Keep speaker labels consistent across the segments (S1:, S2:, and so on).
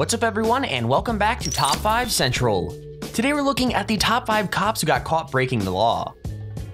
S1: What's up everyone and welcome back to Top 5 Central. Today we're looking at the top 5 cops who got caught breaking the law.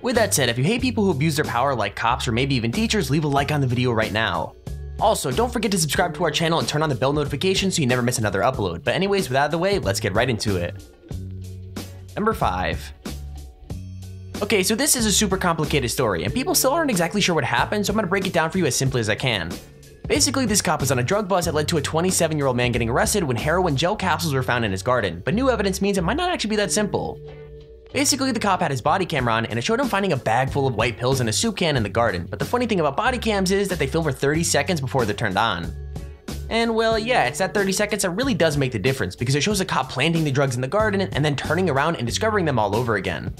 S1: With that said, if you hate people who abuse their power like cops or maybe even teachers, leave a like on the video right now. Also, don't forget to subscribe to our channel and turn on the bell notification so you never miss another upload. But anyways, with out of the way, let's get right into it. Number 5. Okay, so this is a super complicated story, and people still aren't exactly sure what happened, so I'm gonna break it down for you as simply as I can. Basically, this cop was on a drug bust that led to a 27 year old man getting arrested when heroin gel capsules were found in his garden, but new evidence means it might not actually be that simple. Basically, the cop had his body camera on and it showed him finding a bag full of white pills in a soup can in the garden, but the funny thing about body cams is that they film for 30 seconds before they're turned on. And well, yeah, it's that 30 seconds that really does make the difference because it shows a cop planting the drugs in the garden and then turning around and discovering them all over again.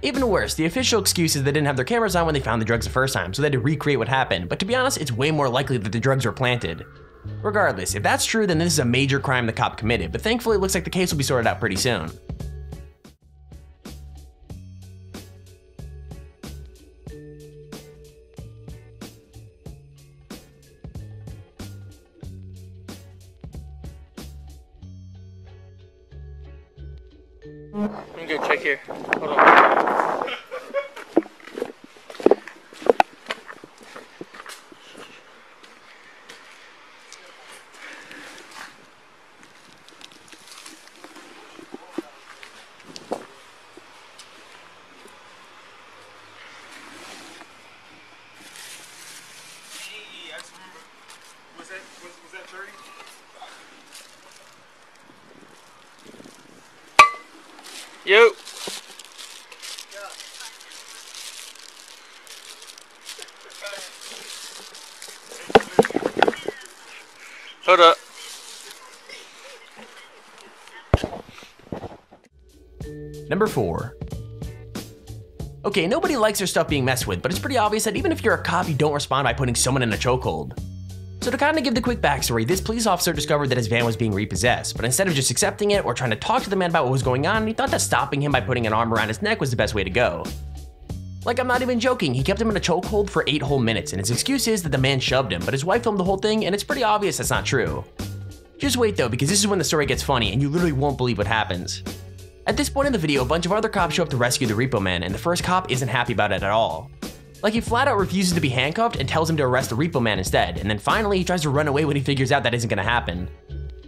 S1: Even worse, the official excuse is they didn't have their cameras on when they found the drugs the first time, so they had to recreate what happened, but to be honest, it's way more likely that the drugs were planted. Regardless, if that's true, then this is a major crime the cop committed, but thankfully it looks like the case will be sorted out pretty soon.
S2: Hold up.
S1: Number 4. Okay, nobody likes their stuff being messed with, but it's pretty obvious that even if you're a cop, you don't respond by putting someone in a chokehold. So to kind of give the quick backstory, this police officer discovered that his van was being repossessed, but instead of just accepting it or trying to talk to the man about what was going on, he thought that stopping him by putting an arm around his neck was the best way to go. Like, I'm not even joking, he kept him in a chokehold for 8 whole minutes, and his excuse is that the man shoved him, but his wife filmed the whole thing, and it's pretty obvious that's not true. Just wait though, because this is when the story gets funny, and you literally won't believe what happens. At this point in the video, a bunch of other cops show up to rescue the repo man, and the first cop isn't happy about it at all. Like he flat out refuses to be handcuffed and tells him to arrest the repo man instead, and then finally he tries to run away when he figures out that isn't gonna happen.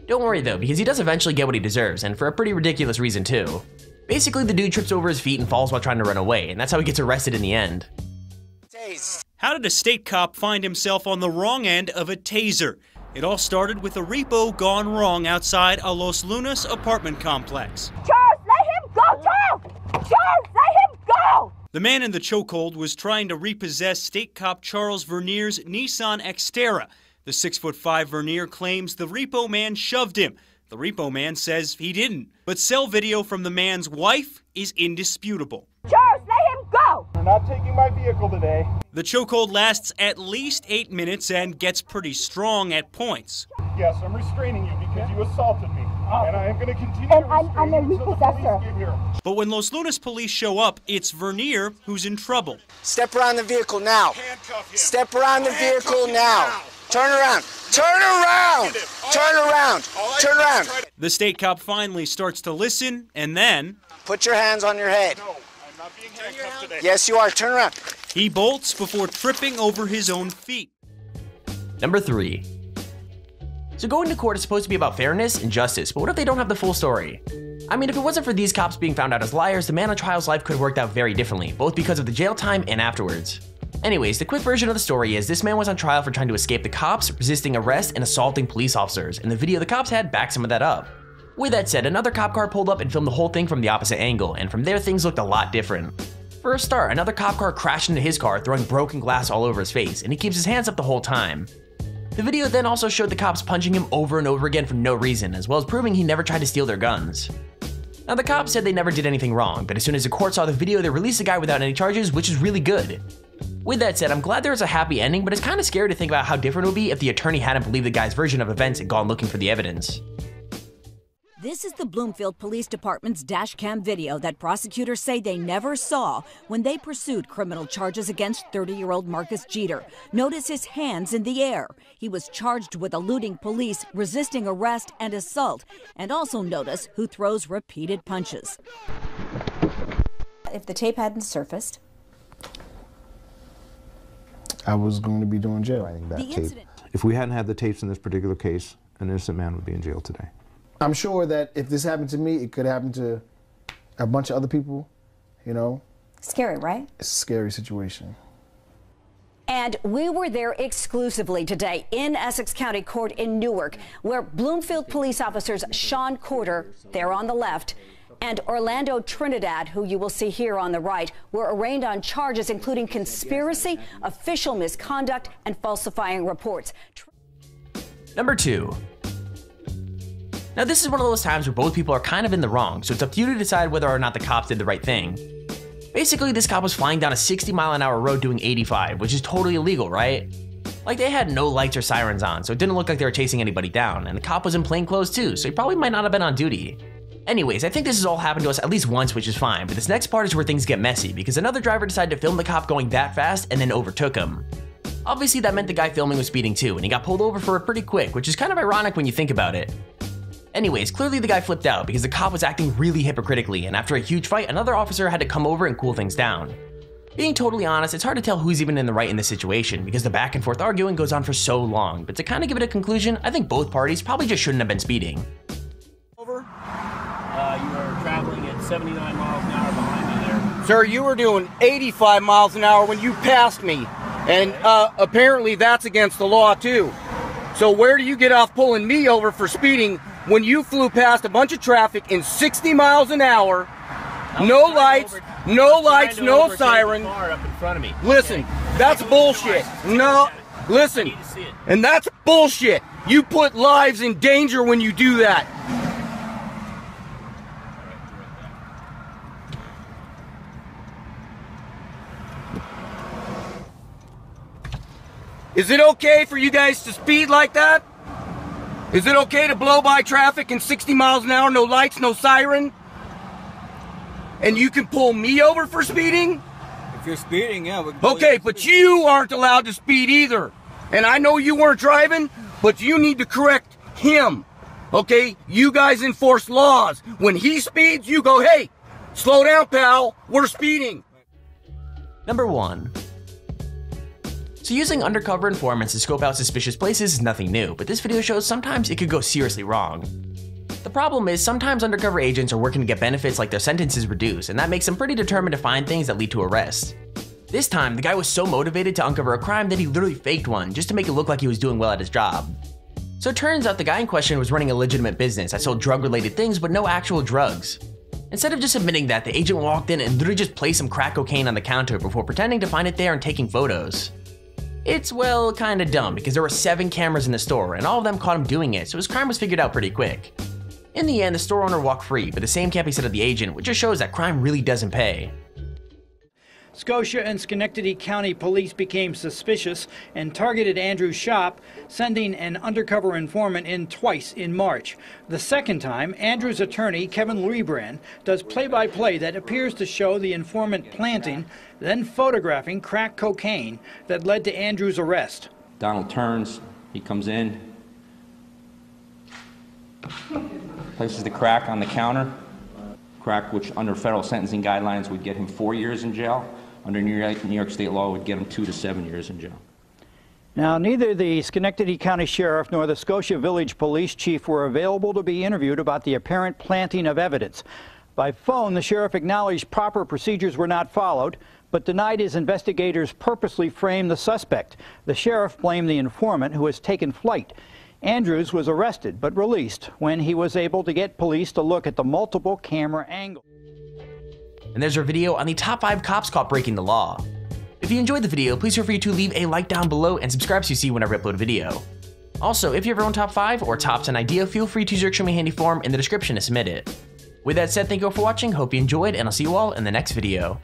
S1: Don't worry though, because he does eventually get what he deserves, and for a pretty ridiculous reason too. Basically, the dude trips over his feet and falls while trying to run away, and that's how he gets arrested in the end.
S3: How did a state cop find himself on the wrong end of a taser? It all started with a repo gone wrong outside a Los Lunas apartment complex.
S4: Charles, let him go! Charles! Charles, let him go!
S3: The man in the chokehold was trying to repossess state cop Charles Vernier's Nissan Xterra. The 6'5 Vernier claims the repo man shoved him. The repo man says he didn't. But cell video from the man's wife is indisputable.
S4: Charles, let him go!
S5: You're not taking my vehicle today.
S3: The chokehold lasts at least eight minutes and gets pretty strong at points.
S5: Yes, I'm restraining you because you assaulted me. Oh. And I am going to continue
S4: And
S5: to
S4: I'm- I'm a
S5: you until
S4: repossessor.
S5: police get here.
S3: But when Los Lunas police show up, it's Vernier who's in trouble.
S6: Step around the vehicle now.
S5: Handcuff him.
S6: Step around the
S5: Handcuff
S6: vehicle
S5: him
S6: now. Turn around. Turn around.
S5: Negative. All
S6: Turn around. Turn around.
S3: The state cop finally starts to listen, and then
S6: Put your hands on your head.
S5: No, I'm not being handcuffed today.
S6: Yes, you are. Turn around.
S3: he bolts before tripping over his own feet.
S1: Number 3. So going to court is supposed to be about fairness and justice, but what if they don't have the full story? I mean, if it wasn't for these cops being found out as liars, the man on trial's life could have worked out very differently, both because of the jail time and afterwards. Anyways, the quick version of the story is this man was on trial for trying to escape the cops, resisting arrest, and assaulting police officers, and the video the cops had backed some of that up. With that said, another cop car pulled up and filmed the whole thing from the opposite angle, and from there things looked a lot different. For a start, another cop car crashed into his car, throwing broken glass all over his face, and he keeps his hands up the whole time. The video then also showed the cops punching him over and over again for no reason, as well as proving he never tried to steal their guns. Now, the cops said they never did anything wrong, but as soon as the court saw the video, they released the guy without any charges, which is really good. With that said, I'm glad there was a happy ending, but it's kind of scary to think about how different it would be if the attorney hadn't believed the guy's version of events and gone looking for the evidence.
S7: This is the Bloomfield Police Department's dashcam video that prosecutors say they never saw when they pursued criminal charges against 30 year old Marcus Jeter. Notice his hands in the air. He was charged with eluding police, resisting arrest, and assault. And also notice who throws repeated punches.
S8: If the tape hadn't surfaced,
S9: I was going to be doing jail. I think that
S7: The
S9: tape.
S7: incident.
S10: If we hadn't had the tapes in this particular case, an innocent man would be in jail today.
S9: I'm sure that if this happened to me, it could happen to a bunch of other people. You know,
S8: scary, right?
S9: it's a scary situation.
S7: And we were there exclusively today in Essex County Court in Newark, where Bloomfield police officers Sean Courter, there on the left, and Orlando Trinidad, who you will see here on the right, were arraigned on charges including conspiracy, official misconduct, and falsifying reports.
S1: Number 2. Now, this is one of those times where both people are kind of in the wrong, so it's up to you to decide whether or not the cops did the right thing. Basically, this cop was flying down a 60 mile an hour road doing 85, which is totally illegal, right? Like, they had no lights or sirens on, so it didn't look like they were chasing anybody down, and the cop was in plain clothes too, so he probably might not have been on duty. Anyways, I think this has all happened to us at least once, which is fine, but this next part is where things get messy, because another driver decided to film the cop going that fast and then overtook him. Obviously, that meant the guy filming was speeding too, and he got pulled over for it pretty quick, which is kind of ironic when you think about it. Anyways, clearly the guy flipped out because the cop was acting really hypocritically, and after a huge fight, another officer had to come over and cool things down. Being totally honest, it's hard to tell who's even in the right in this situation because the back and forth arguing goes on for so long, but to kind of give it a conclusion, I think both parties probably just shouldn't have been speeding.
S11: 79 miles an hour behind me there.
S12: Sir, you were doing 85 miles an hour when you passed me. And uh, apparently that's against the law too. So where do you get off pulling me over for speeding when you flew past a bunch of traffic in 60 miles an hour? No lights, no lights, no siren.
S11: car up in front of me.
S12: Listen, that's bullshit. No, listen,
S11: need to see it.
S12: and that's bullshit. You put lives in danger when you do that. Is it okay for you guys to speed like that? Is it okay to blow by traffic in 60 miles an hour, no lights, no siren? And you can pull me over for speeding?
S11: If you're speeding, yeah. We
S12: Okay, but you aren't allowed to speed either. And I know you weren't driving, but you need to correct him. Okay? You guys enforce laws. When he speeds, you go, hey, slow down, pal. We're speeding.
S1: Number 1. So using undercover informants to scope out suspicious places is nothing new, but this video shows sometimes it could go seriously wrong. The problem is sometimes undercover agents are working to get benefits like their sentences reduced, and that makes them pretty determined to find things that lead to arrests. This time, the guy was so motivated to uncover a crime that he literally faked one just to make it look like he was doing well at his job. So it turns out the guy in question was running a legitimate business that sold drug related things but no actual drugs. Instead of just admitting that, the agent walked in and literally just placed some crack cocaine on the counter before pretending to find it there and taking photos. It's, well, kinda dumb because there were seven cameras in the store and all of them caught him doing it, so his crime was figured out pretty quick. In the end, the store owner walked free, but the same can't be said of the agent, which just shows that crime really doesn't pay.
S13: Scotia and Schenectady County police became suspicious and targeted Andrew's shop, sending an undercover informant in twice in March. The second time, Andrew's attorney, Kevin Luibrand, does play by play that appears to show the informant planting, then photographing crack cocaine that led to Andrew's arrest.
S14: Donald turns, he comes in, places the crack on the counter. Crack, which under federal sentencing guidelines would get him four years in jail, under New York, New York State law would get him two to seven years in jail.
S13: Now, neither the Schenectady County Sheriff nor the Scotia Village Police Chief were available to be interviewed about the apparent planting of evidence. By phone, the sheriff acknowledged proper procedures were not followed, but denied his investigators purposely framed the suspect. The sheriff blamed the informant who has taken flight. Andrews was arrested but released when he was able to get police to look at the multiple camera angles.
S1: And there's our video on the top 5 cops caught breaking the law. If you enjoyed the video, please feel free to leave a like down below and subscribe so you see whenever I upload a video. Also, if you have your own top 5 or top 10 idea, feel free to use your extremely handy form in the description to submit it. With that said, thank you all for watching, hope you enjoyed, and I'll see you all in the next video.